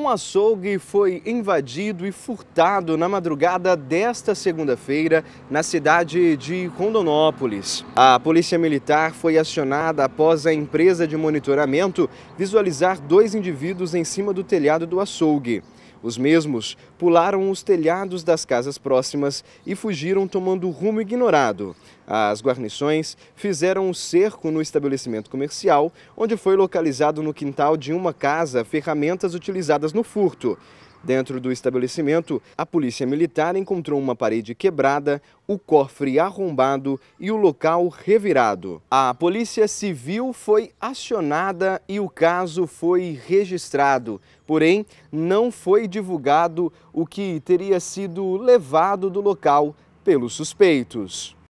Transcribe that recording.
Um açougue foi invadido e furtado na madrugada desta segunda-feira na cidade de Rondonópolis. A Polícia Militar foi acionada após a empresa de monitoramento visualizar dois indivíduos em cima do telhado do açougue. Os mesmos pularam os telhados das casas próximas e fugiram tomando rumo ignorado. As guarnições fizeram um cerco no estabelecimento comercial, onde foi localizado no quintal de uma casa ferramentas utilizadas no furto. Dentro do estabelecimento, a polícia militar encontrou uma parede quebrada, o cofre arrombado e o local revirado. A polícia civil foi acionada e o caso foi registrado, porém não foi divulgado o que teria sido levado do local pelos suspeitos.